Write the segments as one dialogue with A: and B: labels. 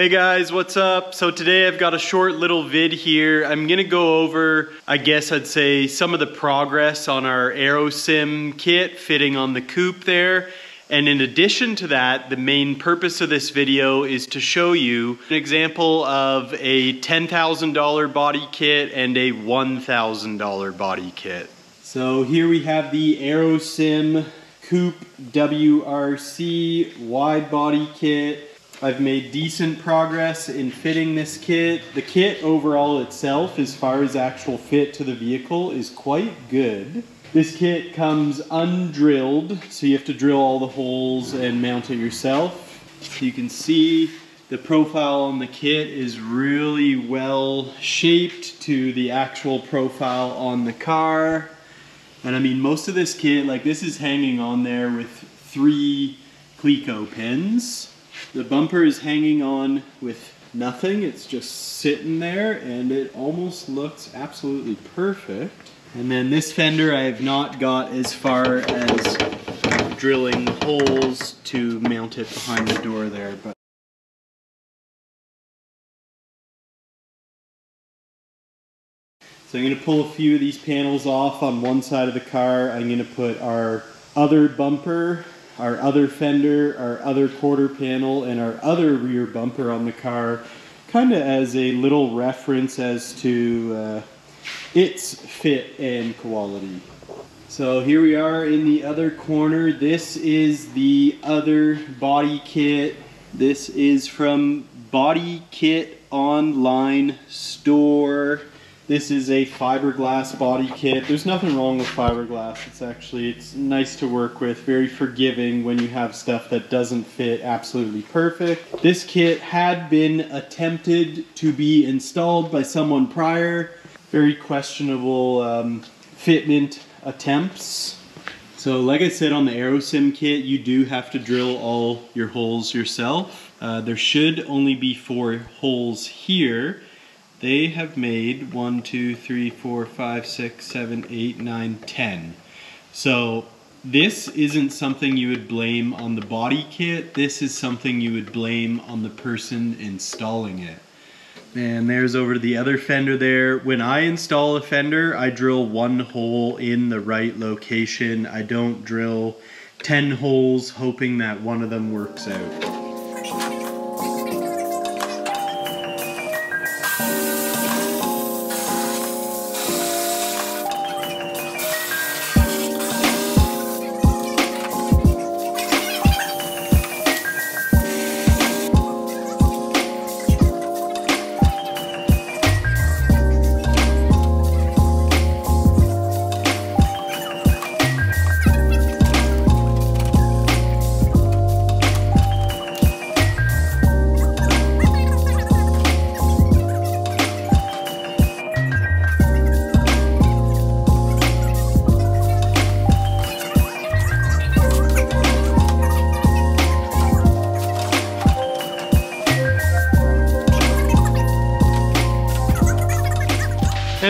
A: Hey guys, what's up? So today I've got a short little vid here. I'm gonna go over, I guess I'd say, some of the progress on our AeroSim kit fitting on the coupe there. And in addition to that, the main purpose of this video is to show you an example of a $10,000 body kit and a $1,000 body kit. So here we have the AeroSim Coupe WRC wide body kit. I've made decent progress in fitting this kit. The kit overall itself, as far as actual fit to the vehicle, is quite good. This kit comes undrilled, so you have to drill all the holes and mount it yourself. You can see the profile on the kit is really well shaped to the actual profile on the car. And I mean, most of this kit, like this is hanging on there with three Cleco pins. The bumper is hanging on with nothing. It's just sitting there and it almost looks absolutely perfect. And then this fender I have not got as far as drilling holes to mount it behind the door there. but. So I'm going to pull a few of these panels off on one side of the car. I'm going to put our other bumper our other fender, our other quarter panel, and our other rear bumper on the car, kind of as a little reference as to uh, its fit and quality. So here we are in the other corner. This is the other body kit. This is from Body Kit Online Store. This is a fiberglass body kit. There's nothing wrong with fiberglass. It's actually, it's nice to work with, very forgiving when you have stuff that doesn't fit absolutely perfect. This kit had been attempted to be installed by someone prior. Very questionable um, fitment attempts. So like I said on the AeroSim kit, you do have to drill all your holes yourself. Uh, there should only be four holes here they have made one, two, three, four, five, six, seven, eight, nine, ten. So this isn't something you would blame on the body kit. This is something you would blame on the person installing it. And there's over the other fender there. When I install a fender, I drill one hole in the right location. I don't drill 10 holes hoping that one of them works out.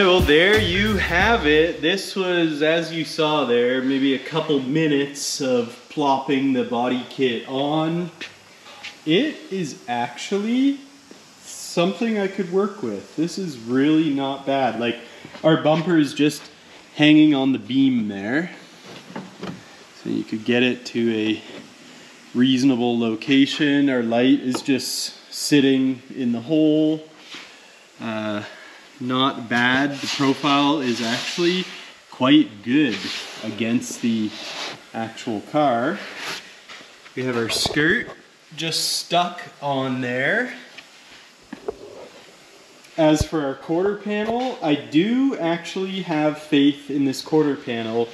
A: Well, there you have it. This was, as you saw there, maybe a couple minutes of plopping the body kit on. It is actually something I could work with. This is really not bad. Like, our bumper is just hanging on the beam there. So you could get it to a reasonable location. Our light is just sitting in the hole. Uh, not bad. The profile is actually quite good against the actual car. We have our skirt just stuck on there. As for our quarter panel, I do actually have faith in this quarter panel.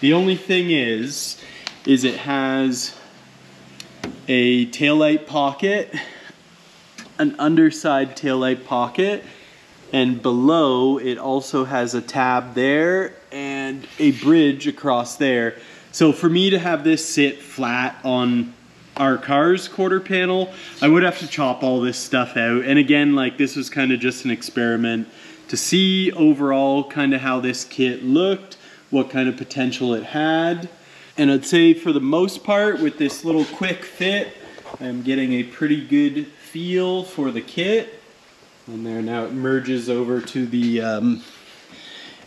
A: The only thing is, is it has a taillight pocket, an underside taillight pocket, and below it also has a tab there and a bridge across there. So for me to have this sit flat on our car's quarter panel, I would have to chop all this stuff out. And again, like this was kind of just an experiment to see overall kind of how this kit looked, what kind of potential it had. And I'd say for the most part with this little quick fit, I'm getting a pretty good feel for the kit. And there now it merges over to the um,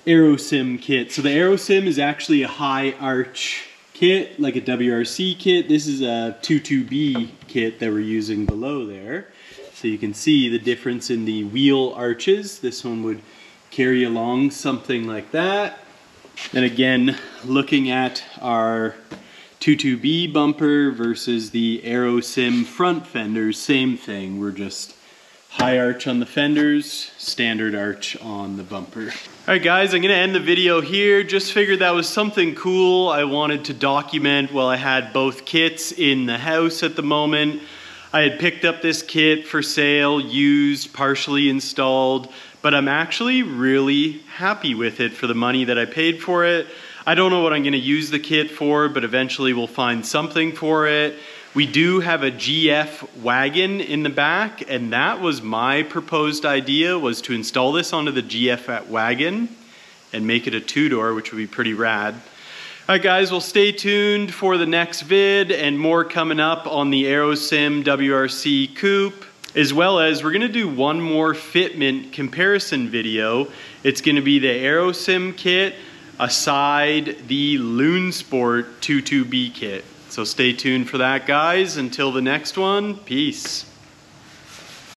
A: Aerosim kit. So the Aerosim is actually a high arch kit, like a WRC kit. This is a 22B kit that we're using below there. So you can see the difference in the wheel arches. This one would carry along something like that. And again, looking at our 22B bumper versus the Aerosim front fenders, same thing. We're just high arch on the fenders, standard arch on the bumper. All right guys, I'm gonna end the video here. Just figured that was something cool I wanted to document while I had both kits in the house at the moment. I had picked up this kit for sale, used, partially installed, but I'm actually really happy with it for the money that I paid for it. I don't know what I'm gonna use the kit for, but eventually we'll find something for it. We do have a GF wagon in the back, and that was my proposed idea, was to install this onto the GF wagon and make it a two-door, which would be pretty rad. All right, guys, well, stay tuned for the next vid and more coming up on the Aerosim WRC Coupe, as well as we're gonna do one more fitment comparison video. It's gonna be the Aerosim kit aside the Loon Sport 22B kit. So stay tuned for that, guys. Until the next one, peace.